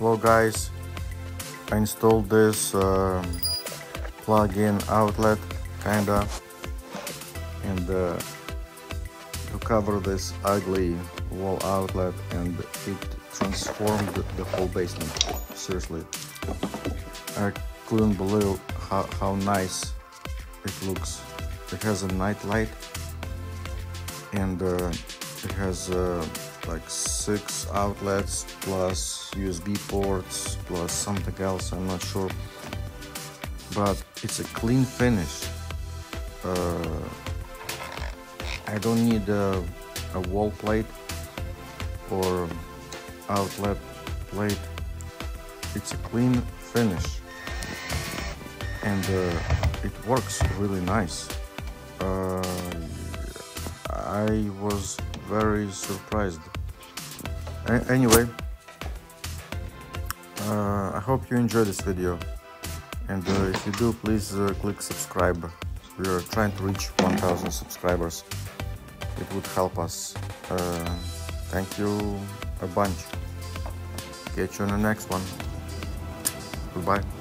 Hello guys, I installed this uh, plug-in outlet kinda and uh, to cover this ugly wall outlet and it transformed the whole basement. Seriously. I couldn't believe how, how nice it looks. It has a night light and uh, it has uh, like six outlets plus USB ports plus something else I'm not sure. But it's a clean finish. Uh, I don't need a, a wall plate or outlet plate. It's a clean finish. And uh, it works really nice. Uh, I was very surprised. A anyway uh, I hope you enjoy this video. And uh, if you do please uh, click subscribe. We are trying to reach 1000 subscribers. It would help us. Uh, thank you a bunch. Catch you on the next one. Goodbye